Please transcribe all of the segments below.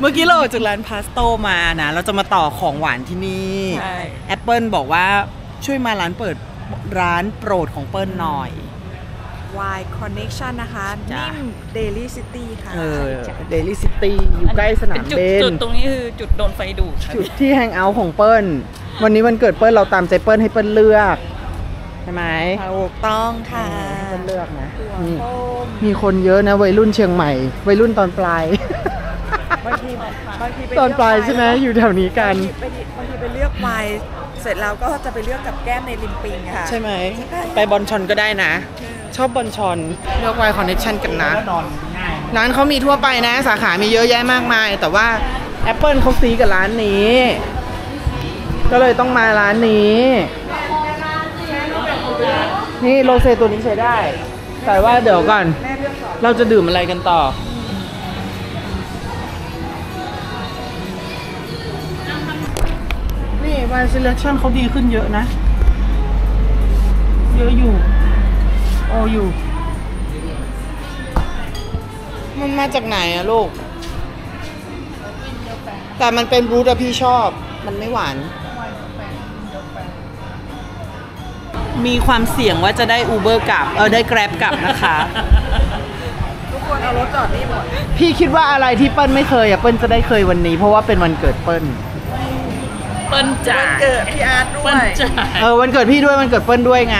เมื่อกี้เราออกจากร้านพาสโต้มานะเราจะมาต่อของหวานที่นี่ใช่ แอปเปิลบอกว่าช่วยมาร้านเปิดร้านโปรดของเปิ้ลหน่อย Wine Connection นะคะ จ้ะ นิ่ม Daily City ค่ะ เออ Daily City อยู่ใกล้สนามจุดเบนจุดตรงนี้คือจุดโดนไฟดูดค่ะจุดที่ hangout ของเปิ้ลวันนี้วันเกิดเปิ้ลเราตามใจเปิ้ลให้เปิ้ลเลือกใช่ไหมถูกต้องค่ะให้เปิ้ลเลือกนะถั่วนี่ต้มมีคนเยอะนะวัยรุ่นเชียงใหม่ วัยรุ่นตอนปลาย บางทีบางทีไปตอนปลายเลืกใช่ไหมวน์อยู่แถวนี้กันบางทีไปบางทีไปเลือกไวน์เสร็จแล้วก็จะไปเลือกกับแก้มในริมปิงค่ะ ใช่ไหม ไปบอลชอนก็ได้นะ ชอบบอลชอนเลือกไวคอนเนคชั่นกันนะร้านเขามีทั่วไปนะ สาขามีเยอะแยะมากมาย แต่ว่า Apple เขาซีกับร้านนี้ ก็เลยต้องมาร้านนี้ นี่ rosé ตัวนี้ใช้ได้ แต่ว่าเดี๋ยวก่อน เราจะดื่มอะไรกันต่อ wine selection เขาดีขึ้นเยอะนะ เยอะอยู่ โออยู่ มันมาจากไหนอะลูก แต่มันเป็น fruit อะพี่ชอบ มันไม่หวาน มีความเสี่ยงว่าจะได้อูเบอร์กลับ เออได้แกร็บกลับนะคะ ทุกคนเอารถจอดนี่หมด พี่คิดว่าอะไรที่เปิ้ลไม่เคยอะเปิ้ลจะได้เคยวันนี้ เพราะว่าเป็นวันเกิดเปิ้ล เปิ้ลจ่าวันยเกิดพี่อาร์ตด้วเปิ้ลยจ่าย เออวันเกิดพี่ด้วยวันเกิดเปิ้ลด้วยไง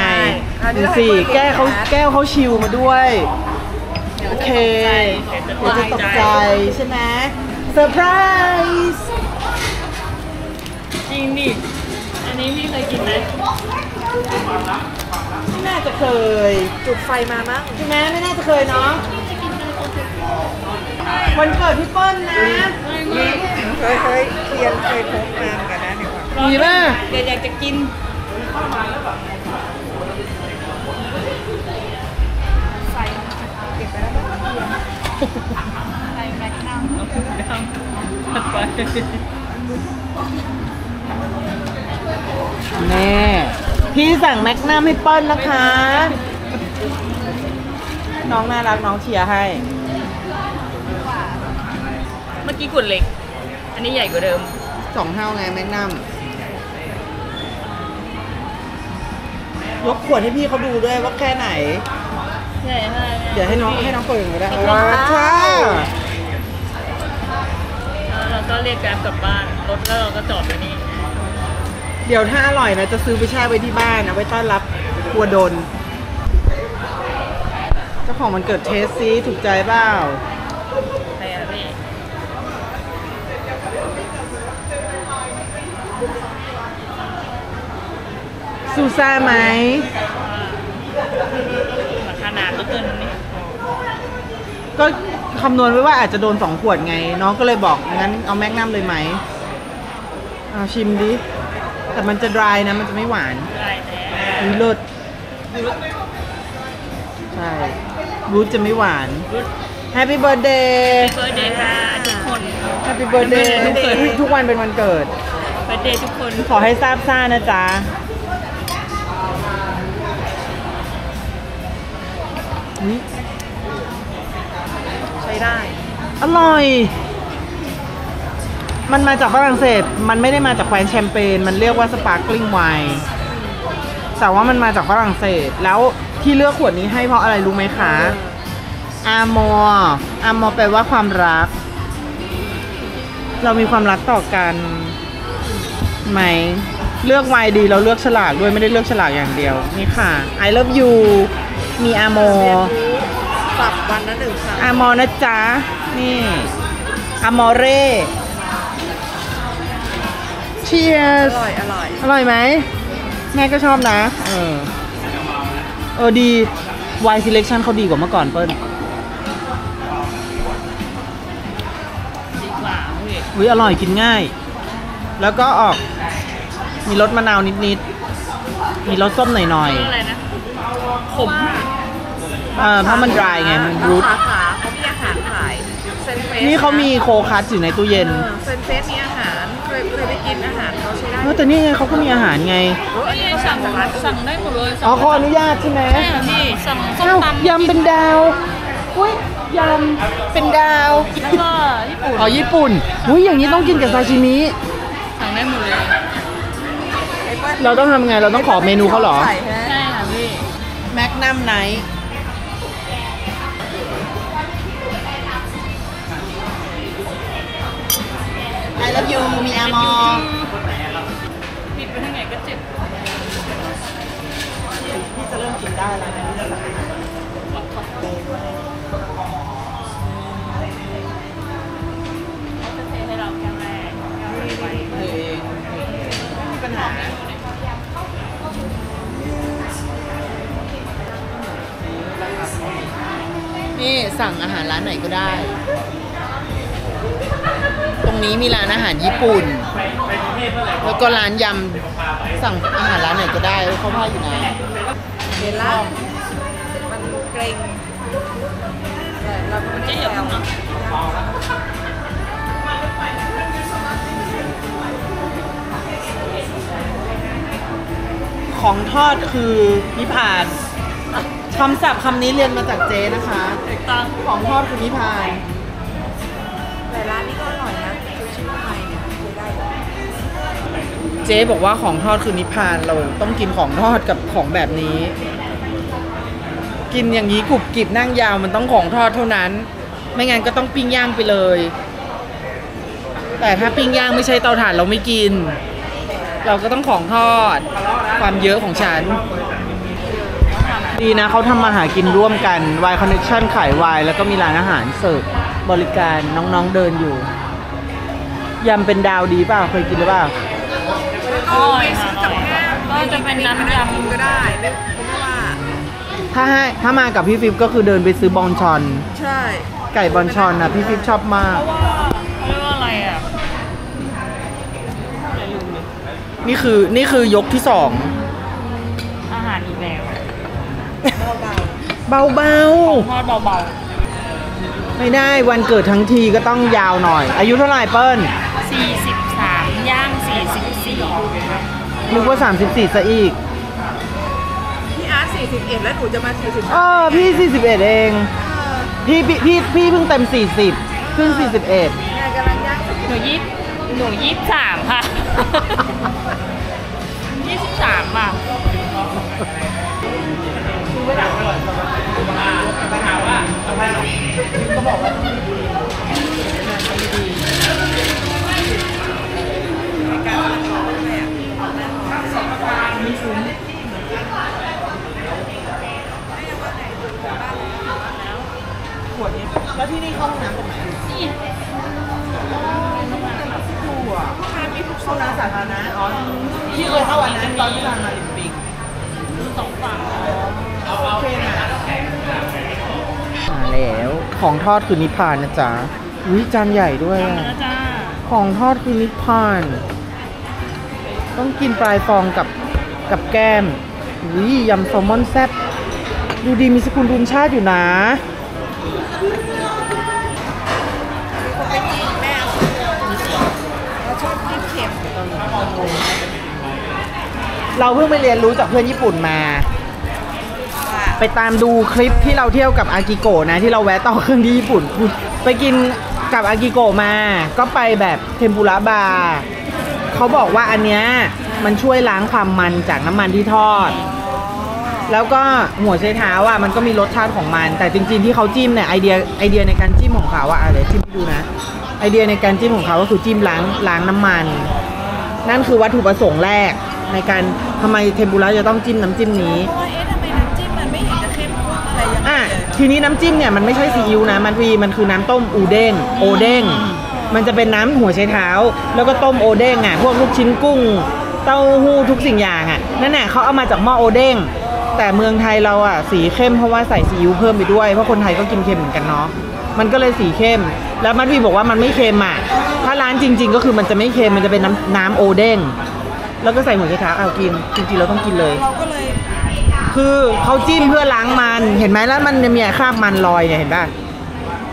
ใช่อะเดี๋ดูยวสิให้เปิ้ลแก้วเขาเห็นนะแก้วเขาชิวมาด้วยโอเคเดี๋เดี๋ยยววจะจะตตกกใจใจ ใช่ไหมเซอร์ไพรส์จริงดิ อันนี้พี่เคยกินไหมไม่น่าจะเคยจุดไฟมามั้งใช่ไหมไม่น่าจะเคยเนาะวันเกิดพี่เปิ้ลนะ เคยเคยเทียนเคยพกมาเหมือนกัน มีป่ะเดี๋ยวอยากจะกินเก็บไปแล้วมั้งใส่แม็กนัมดำไปแน่พี่สั่งแมกนัมให้เปิ้ลนะคะ น้องน่ารักน้องเชียร์ให้ เมื่อกี้กุดเล็ก อันนี้ใหญ่กว่าเดิมสองเท่าไงแมกนัม ยกขวดให้พี่เขาดูด้วยว่าแค่ไหนใช่ใช่เดี๋ยวให้น้องให้น้องเปิดก็ได้ว้าวค่ะแล้วเราก็เรียกแกร็บกลับบ้าน รถแล้วเราก็จอดไว้นี่ เดี๋ยวถ้าอร่อยนะจะซื้อไปแช่ไว้ที่บ้านเอาไว้ต้อนรับครัวดน เจ้าของมันเกิดเทสซีถูกใจเปล่า ใครอะพี่ ซูซ่าไหมขนาดเหลือเกินนี่ก็คำนวณไว้ว่าอาจจะโดนสองขวดไง น้องก็เลยบอกงั้นเอาแมกนัมเลยไหมเอาชิมดิ แต่มันจะ dry นะ มันจะไม่หวานได้แต่มีรสใช่รูทจะไม่หวาน Happy birthday เบิร์ดเดย์ค่ะทุกคน Happy birthday ทุกคนทุกวันเป็นวันเกิด เบิร์ดเดย์ทุกคน ขอให้ทราบซ่านะจ๊ะ อุ๊ยใช้ได้ อร่อย มันมาจากฝรั่งเศส มันไม่ได้มาจากแคว้นแชมเปญ มันเรียกว่าสปาร์กลิ n งไวน์แต่ว่ามันมาจากฝรั่งเศส แล้วที่เลือกขวดนี้ให้เพราะอะไรรู้ไหมคะ อามออามอแปลว่าความรัก เรามีความรักต่อกันไหม เลือกไวน์ดี เราเลือกฉลากด้วยไม่ได้เลือกฉลากอย่างเดียว นี่ค่ะ I love you มีอามอเรียนรู้ปรับวันละหนึ่งครั้งอามอนะจ๊ะ นี่อามอเร่เชียอร์ร่อย อร่อย อร่อยไหม แม่ก็ชอบนะ เออ เออดีวาย selection เขาดีกว่าเมื่อก่อนเปิ้ลดีกว่าพี่อุ้ยอร่อยกินง่าย แล้วก็ออกมีรสมะนาวนิดๆ มีรสส้มหน่อยเรื่องอะไรนะขมๆเออเพราะมัน dry ไงมันรูทสาขาเขามีอาหารขายเซนเฟสนี่เขามีโคคัสอยู่ในตู้เย็นเออเซนเฟสมีอาหารเคยเคยไปกินอาหารเขาใช้ได้เออแต่นี่ไงเขาก็มีอาหารไงนี่สั่งสั่งได้หมดเลยอ๋อขออนุญาตใช่ไหมใช่ค่ะพี่สั่งส้มเอ้าตำยำเป็นดาวอุ้ยยำเป็นดาวแล้วก็ญี่ปุ่นอ๋อญี่ปุ่นอุ้ยอย่างนี้ต้องกินกับซาชิมิสั่งได้หมดเลยไอ้ปิ้ลเราต้องทำไงเราต้องขอเมนูเขาเหรอใส่ใช่ไหมใช่ค่ะพี่ แมกนัมไนท์ไอรับยูมีอามอปิดไปทางไหนก็เจ็บ พี่จะเริ่มกินได้แล้วนะนี่จะสั่งจะเทให้เราแก้วแรกแก้วแรกไปเองไม่มีปัญหา นะนี่สั่งอาหารร้านไหนก็ได้ ตรงนี้มีร้านอาหารญี่ปุ่น แล้วก็ร้านยำสั่งอาหารร้านไหนก็ได้เขาพาอยู่นะเบลล่ามันเกรงแต่เราก็ไม่ได้เจ๊อย่าแซเพิ่วงเนาะของทอดคือนิพาน คำศัพท์คำนี้เรียนมาจากเจนะคะถูกต้องของทอดคือนิพานแต่ร้านนี้ก็อร่อยนะซูชิไทยเนี่ยคุยได้อยู่เจ๊บอกว่าของทอดคือนิพพานเราต้องกินของทอดกับของแบบนี้ กินอย่างนี้กรุบกริบนั่งยาวมันต้องของทอดเท่านั้น ไม่งั้นก็ต้องปิ้งย่างไปเลย แต่ถ้าปิ้งย่างไม่ใช่เตาถ่านเราไม่กิน เราก็ต้องของทอดความเยอะของฉัน ดีนะเขาทำมาหากินร่วมกันวายคอนเนคชั่นขายวายแล้วก็มีร้านอาหารเสิร์ฟบริการน้องๆเดินอยู่ยำเป็นดาวดีเปล่าเคยกินหรือเปล่าอร่อยค่ะอร่อยก็จะเป็นน้ำยำก็ได้ไม่ไม่ว่าถ้าให้ถ้ามากับพี่ฟิปก็คือเดินไปซื้อบองชอน ใช่ไก่บอนชอนนะพี่ฟิปชอบมาก เพราะว่าเขาเรียกว่าอะไรอะอย่าลืมเลยนี่คือนี่คือยกที่สองอาหารอีกแล้ว เบาเบาทอดเบาๆไม่ได้วันเกิดทั้งทีก็ต้องยาวหน่อย อายุเท่าไหร่เปิ้ลๆ43ย่าง44นึกว่า 34ซะอีกๆพี่อาร์ต41 แล้วหนูจะมา40เออพี่ 41 เอง พี่พี่พี่พี่เพิ่งเต็ม 40 ขึ้น 41เนี่ยกำลังย่างหนูยี่หนูยี่สามค่ะยี่สิบสามอะ แล้ว ทอดคือนิพพานนะจ๊ะอุ้ยจานใหญ่ด้วยอะนะจ้าของทอดคือนิพพาน ต้องกินปลายฟองกับกับแก้มอุ้ยยำแซลมอนแซ่บดูดีมีสกุลรุนชาติอยู่นะเราชอบกินเค็มเราเพิ่งไปเรียนรู้จากเพื่อนญี่ปุ่นมาว่า ไปตามดูคลิปที่เราเที่ยวกับอากิโกะนะ ที่เราแวะต่อเครื่องที่ญี่ปุ่น ไปกินกับอากิโกะมา ก็ไปแบบเทมปุระบาร์เขาบอกว่าอันเนี้ยมันช่วยล้างความมันจากน้ำมันที่ทอด แล้วก็หัวไชเท้าอะมันก็มีรสชาติของมัน แต่จริงๆที่เขาจิ้มเนี่ยไอเดียไอเดียในการจิ้มของเขาอะอะไรจิ้มให้ดูนะ ไอเดียในการจิ้มของเขาก็คือจิ้มล้างล้างน้ำมัน นั่นคือวัตถุประสงค์แรกในการทำไมเทมปุระจะต้องจิ้มน้ำจิ้มนี้ ทีนี้น้ำจิ้มเนี่ยมันไม่ใช่ซีอิ๊วนะมันวีมันคือน้ำต้มอูเด้งโอเด้งมันจะเป็นน้ำหัวไชเท้า แล้วก็ต้มโอเด้งอะพวกลูกชิ้นกุ้ง เต้าหู้ทุกสิ่งอย่างอะนั่นแหละเขาเอามาจากหม้อโอเด้งแต่เมืองไทยเราอะสีเข้มเพราะว่าใส่ซีอิ๊วเพิ่มไปด้วยเพราะคนไทยก็กินเค็มเหมือนกันเนาะมันก็เลยสีเข้ม แล้วมันวีบอกว่ามันไม่เค็มอะถ้าร้านจริง ๆ ก็คือมันจะไม่เค็มมันจะเป็นน้ำน้ำโอเด้งแล้วก็ใส่หัวไชเท้าเอากินจริงๆเราต้องกินเลย เราก็เลย คือเขาจิ้มเพื่อล้างมันเห็นไหมแล้วมันจะมีคราบมันลอยเนี่ยเห็นป่ะ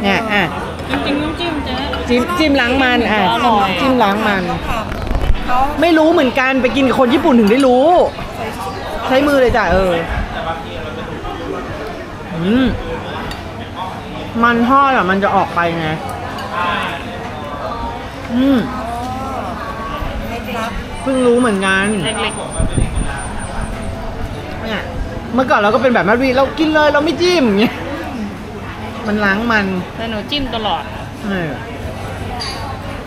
เนี่ยอะจริงๆน้ำจิ้มเจ๊จิ้มจิ้มล้างมันอะอร่อยจิ้มล้างมันเขาทำเขาไม่รู้เหมือนกันไปกินกับคนญี่ปุ่นถึงได้รู้ ใช้มือเลยจ้ะเอออืมมันทอดอะมันจะออกไปไงอืมเคล็ดลับเพิ่งรู้เหมือนกันเล็กเนี่ย เมื่อก่อนเราก็เป็นแบบมารีเรากินเลยเราไม่จิ้มอย่างเงี้ยมันล้างมันๆแต่หนูจิ้มตลอดเออ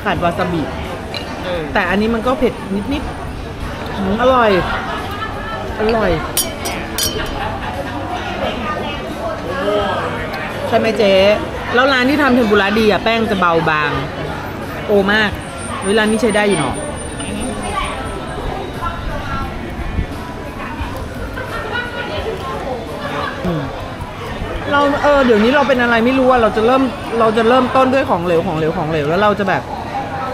ขาดวาซาบิเออแต่อันนี้มันก็เผ็ดนิดๆอืมอร่อย อร่อย ใช่ไหมเจ๊แล้วร้านที่ทำเทมปุระดีอะแป้งจะเบาบาง โอมากเวลานี้ใช้ได้อยู่เนาะ เราเออเดี๋ยวนี้เราเป็นอะไรไม่รู้อะเราจะเริ่มเราจะเริ่มต้นด้วยของเหลวของเหลวของเหลวแล้วเราจะแบบ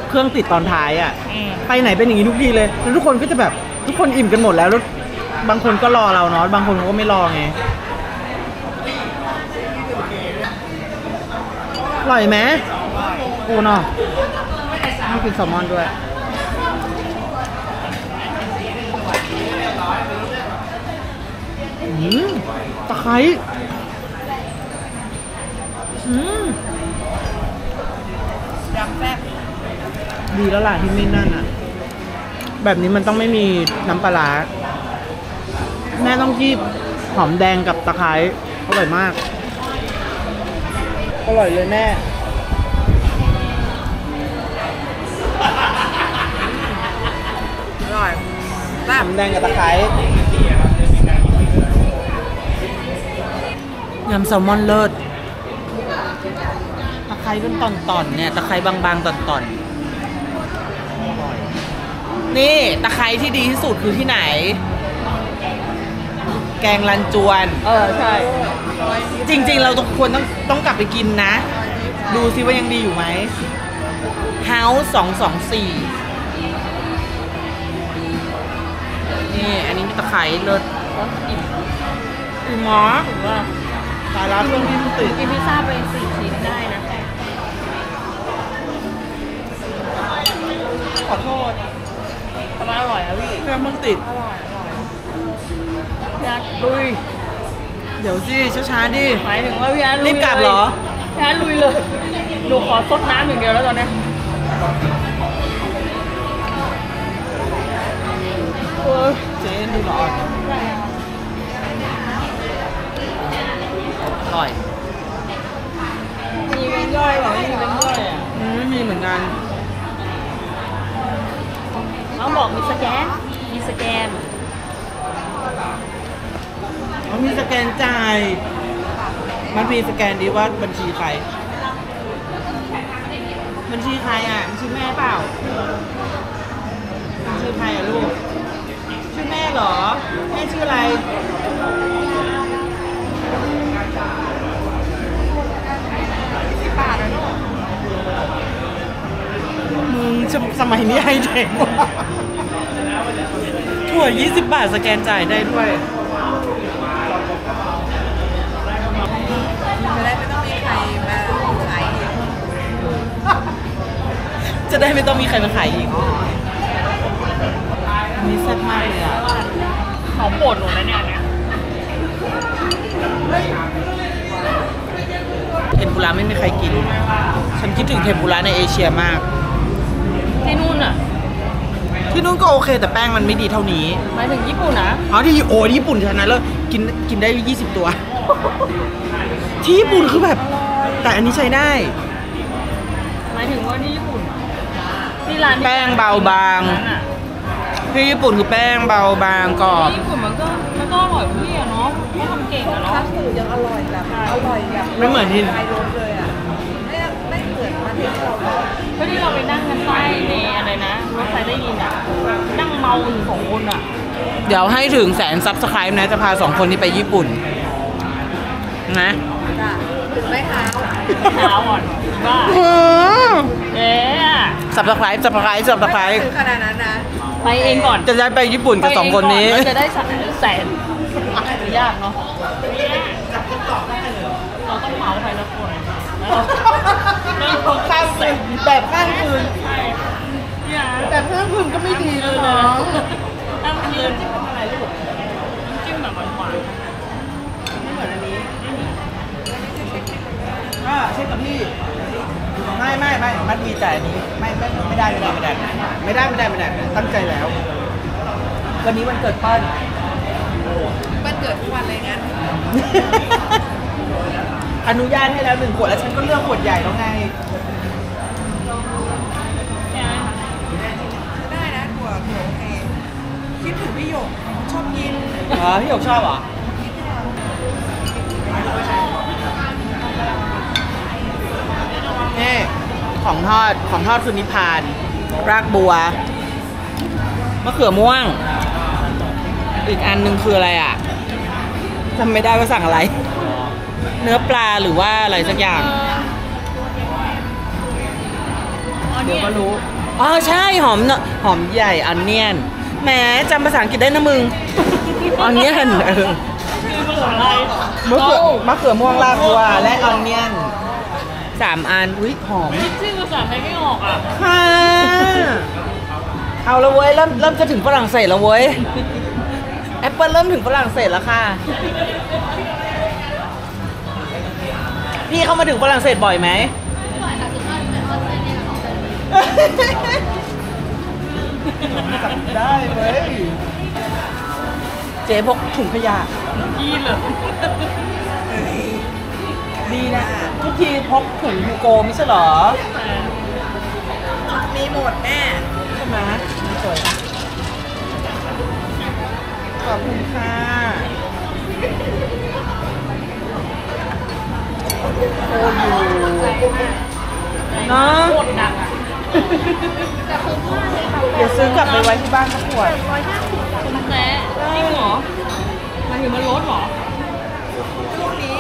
เครื่องติดตอนท้ายอะอืมไปไหนเป็นอย่างนี้ทุกทีเลยแล้วทุกคนก็จะแบบทุกคนอิ่มกันหมดแล้วแล้วบางคนก็รอเราเนาะบางคนเขาก็ไม่รอไงอร่อยไหมโอ้เนาะไม่กินแซลมอนด้วยอืมตะไคร้อืม ยำแซ่บดีแล้วล่ะที่ไม่นั่นอะ แบบนี้มันต้องไม่มีน้ำปลาร้าแม่ต้องคีบหอมแดงกับตะไคร้อร่อยมาก อร่อยเลยแม่อร่อยแซ่หบอมแดงกับตะไคร้ยำแซลมอนเลิศตะไค ร้เป็นตอนๆเนี่ยตะไคร้บางๆตอนๆนี่ตะไคร้ที่ดีที่สุดคือที่ไหน แกงรันจวน เออใช่ จริง ๆ เราต้องควรต้องต้องกลับไปกินนะ ดูซิว่ายังดีอยู่ไหม House สองสองสี่นี่อันนี้มีตะไคร้เลิศอิ่มอิ่มหมอถือว่าสายรับเครื่องที่มันติด กินพิซซ่าไปสี่ชิ้นได้นะ ขอโทษทำไมอร่อยอะพี่เครื่องมันติดพี่อาร์ตลุยเดี๋ยวสิช้าๆดิ หมายถึงว่าพี่อาร์ตลุยรีบกลับเหรอพี่อาร์ตลุยเลย หนูขอซดน้ำอย่างเดียวแล้วตอนเนี้ยเออเจ๊ดูร้อนอร่อย มีเป็นย่อยเหรอไม่มีเป็นย่อยอะอืมไม่มีเหมือนกัน น้องบอกมีสแกน มีสแกนเขามีสแกนจ่าย มันมีสแกนดีว่าบัญชีใคร บัญชีใครอะ บัญชีแม่เปล่า บัญชีใครอะลูก ชื่อแม่เหรอ แม่ชื่ออะไร งสมสมัยนี้ให้เด็กว่ะถั่ว 20 บาทสแกนจ่ายได้ด้วยจะได้ไม่ต้องมีใครมาขายอีกจะได้ไม่ต้องมีใครมาขายอีกอันนี้แซ่บมากเลยอะของโปรดหนูนะเนี่ยนเนี้ยเทมปุระไม่มีใครกิน ฉันคิดถึงเทมปุระในเอเชียมาก ที่นู่นอะที่นู้นก็โอเค แต่แป้งมันไม่ดีเท่านี้หมายถึงญี่ปุ่นนะอ๋อที่โอ้ที่ญี่ปุ่นชนะแล้วกินกินได้ 20 ตัว ที่ญี่ปุ่นคือแบบ แต่อันนี้ใช้ได้ หมายถึงว่าที่ญี่ปุ่นที่ร้านที่แป้งเบาบาง ร้นอะที่ญี่ปุ่นคือแป้งเบาบางกรอบ ที่ญี่ปุ่นมันก็มันก็อร่อยกว่าพี่อะเนาะเขาทำเก่งอะเนาะข้าวสูตรยังอร่อยแบบอร่อยแบบไม่เหมือนที่ ไทยรสเลยอะไม่ไม่เหมือนประเทศเราเลย ก็ที่เราไปนั่งกันใต้ในอะไรนะรถไฟได้ยินอะนั่งเมาอยู่สองคนอะเดี๋ยวให้ถึงแสนซับสไครต์นะ จะพาสองคนนี้ไปญี่ปุ่น นะจ้ะถึงไม่เท้าเท้าก่อนว่าเอ๊ะสับสไครต์สับสไครต์สับสไครไม่ต์ถึงขนาดนั้นนะไปเองก่อนจะได้ไปญี่ปุ่นกับสองคนนี้ไปเก่อแล้วจะได้แสนแสนยากเนาะเราต้องเหมาใครละคนแล้วเราแล้วเราข้ามคืน แบบข้ามคืนใช่พี่อาร์ตแบบข้ามคืนก็ไม่ดีนะน้องน้ำจิ้มจิ้มอะไรลูกน้ำจิ้มแบบหวานๆไม่เหมือนอันนี้อก็เช็คกับพี่ไม่ไม่ไม่มันมีแต่อันนี้ไม่ไม่ไม่ได้ไม่ได้ไม่ได้ไม่ได้ไม่ได้ไม่ได้ไม่ได้ตั้งใจแล้ว วันนี้วันเกิดเปิ้ลมันเกิดทุกวันเลยงั้นอนุญาตให้แล้วหนึ่งขวดแล้วฉันก็เลือกขวดใหญ่แล้วไง ได้นะถั่วถั่วโอเค คิดถึงพี่หยกชอบกินอ๋อพี่หยกชอบเหรอนี่ของทอดของทอดคือนิพพาน รากบัว มะเขือม่วง อีกอันหนึ่งคืออะไรอะจำไม่ได้ว่าสั่งอะไร เนื้อปลาหรือว่าอะไรสักอย่าง เดี๋ยวก็รู้ อ๋อใช่หอมเนอะหอมใหญ่ onion แหมจำภาษาอังกฤษได้นะมึง onion เออคือภาษาอะไรมะเขือมะเขือม่วงรากบัวและ onion สามอันอุ้ยหอมคิดชื่อภาษาไทยไม่ออกอะค่ะเอาละเว้ยเริ่มเริ่มจะถึงฝรั่งเศสแล้วเว้ยแอปเปิลเริ่มถึงฝรั่งเศสแล้วค่ะ พี่เข้ามาถึงฝรั่งเศสบ่อยไหม จำได้เว้ย เจ๊พกถุงขยะยี่เลยดีนะ ทุกทีพกถุงยูโกไม่ใช่เหรอ มีหมดแม่ใช่ไหมสวยนะขอบคุณค่ะโอ้ยเนาะโคตรหนักอะเดี๋ยวซื้อกลับไปไว้ที่บ้านสักขวดคุณแซ่จริงเหรอหมายถึงมันลดเหรอช่วงนี้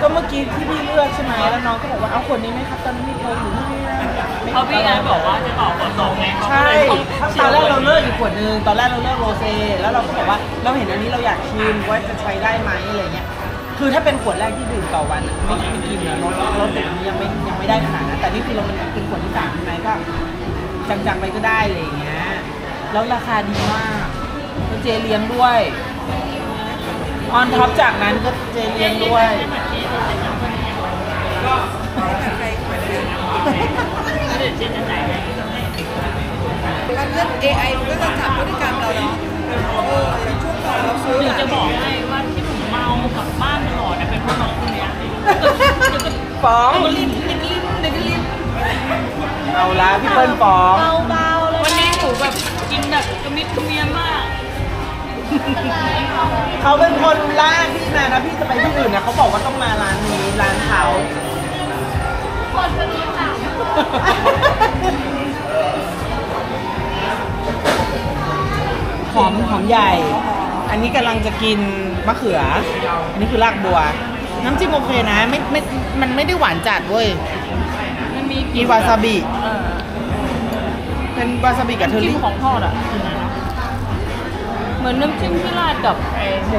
ก็เมื่อกี้ที่พี่เลือกใช่ไหมแล้วน้องก็บอกว่าเอาขวดนี้ไหมครับตอนนี้มีโปรอยู่นี่นะไม่เขาพี่แอนบอกว่าจะต่อขวดสองไงเขาใช่ก็เลยต้องตอนแรกเราเลือกอีกขวดนึงตอนแรกเราเลือกโรเซ่แล้วเราก็บอกว่าเราเห็นอันนี้เราอยากชิมว่าจะใช้ได้ไหมอะไรเงี้ยคือถ้าเป็นขวดแรกที่ดื่มต่อวันอะไม่ไม่กินอะรสรสแบบนี้ยังไม่ยังไม่ได้ขนาดนั้นแต่นี่คือเรามันเป็นขวดที่สามใช่ไหมก็ จังๆไปก็ได้อะไรอย่างเงี้ย แล้วราคาดีมากแล้วเจเลี้ยงด้วย ออนท็อปจากนั้นก็เจเลี้ยงด้วย ปิ้ลฟ้อง เบาๆเลยวันนี้หนูแบบกินแบบกระมิดกระเมียนมาก เขาเป็นคนลากพี่มานะพี่จะไปที่อื่นนะเขาบอกว่าต้องมาร้านนี้ร้านเขาหอมหอมใหญ่ อันนี้กำลังจะกินมะเขือ อันนี้คือรากบัว น้ำจิ้มโอเคนะ ไม่ไม่ มันไม่ได้หวานจัดเว้ย มันมีมีวาซาบิ เออ เป็นวาซาบิกับเทอร์จิ้มรี่ของทอดอะเหมือนน้ำจิ้มที่ราดกับไอ้หมู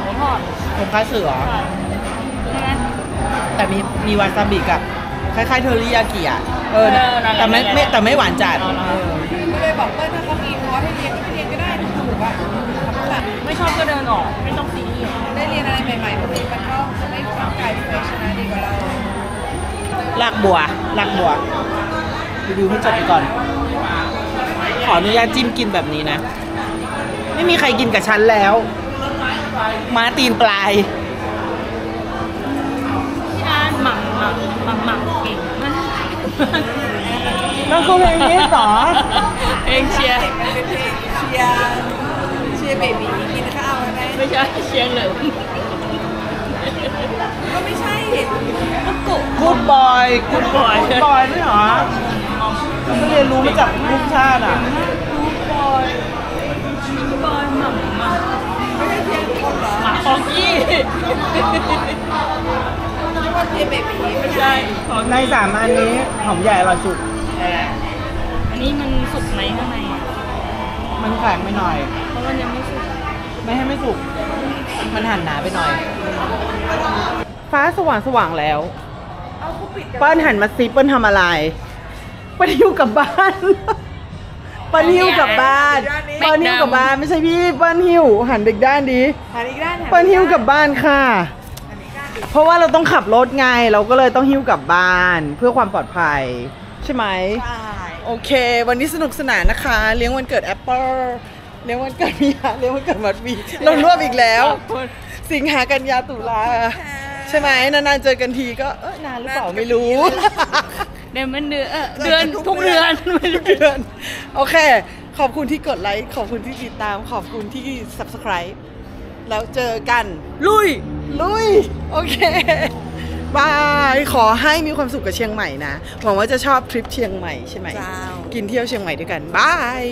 หมูทอดผมคล้ายเสือใช่ไหม แต่มีมีวาซาบิกับคล้ายๆเทอริยากิอะเออเออนั่นแหละแต่ไม่นั่นแหละไม่แต่ไม่หวานจัดเอาละเออก็เลยบอกเพื่อนถ้าเขามีคอร์สให้เรียนก็ไปเรียนก็ได้ถูกอะแบบไม่ชอบก็เดินออก ไม่ต้องซีเรียสได้เรียนอะไรใหม่ๆบางทีมันก็จะไม่ร่างกายเฟรชนะดีกว่าเรา ลากบัวลากบัวรีวิวให้จบไปก่อน ขออนุญาตจิ้มกินแบบนี้นะ ไม่มีใครกินกับฉันแล้วม้าตีนปลายที่ร้านหมักหมักหมักหมักเก่งมากนั่นคือเพลงนี้เหรอเองเชียร์มันเป็นเพลงเชียร์เชียร์เบบีกินข้าวไหมไม่ใช่เชียร์เหลิมก็ไม่ใช่เห็นกุ๊กกูดบอยกูด Good boy กูดบอยไม่เหรอเรา ก็เรียนรู้มาจากลูกชาติอะบอยบอยหมักหมักไม่ใช่เชียร์คนเหรอหมักของยี่เรียกว่าเชียร์เบบีไม่ไม่ใช่ใช่ของในสามอันนี้หอมใหญ่อร่อยสุด อันนี้มันสุกไหมข้างในอะมันแข็งไปหน่อย เพราะมันยังไม่สุก ไม่ให้ไม่สุก มันหั่นหนาไปหน่อย ฟ้าสว่างสว่างแล้วเอาเขาปิดกันเปิ้ลหันมาซิเปิ้ลทำอะไรเปิ้ลหิ้วกลับบ้านเปิ้ลหิ้วกลับบ้านเปิ้ลหิ้วกลับบ้านไม่ใช่พี่เปิ้ลหิ้วหันเด็กด้านดีหันอีกด้านเปิ้ลหิ้วกลับบ้านค่ะหันอีกด้านเพราะว่าเราต้องขับรถไงเราก็เลยต้องหิ้วกลับบ้านเพื่อความปลอดภัย ใช่ไหมใช่โอเค วันนี้สนุกสนานนะคะ เลี้ยงวันเกิดแอปเปิลเลี้ยงวันเกิดมียาเลี้ยงวันเกิดมัดวีเรารวบอีกแล้ว สิงหากันยาตุลาใช่ไหมนานๆเจอกันทีก็เออนานหรือเปล่าไม่รู้ เดือนมันเดือนเดือนทุกเดือนเดือน โอเค ขอบคุณที่กดไลค์ขอบคุณที่ติดตาม ขอบคุณที่ subscribe แล้วเจอกัน ลุย ลุย โอเคบายขอให้มีความสุขกับเชียงใหม่นะ หวังว่าจะชอบทริปเชียงใหม่ใช่ไหมกินเที่ยวเชียงใหม่ด้วยกันบาย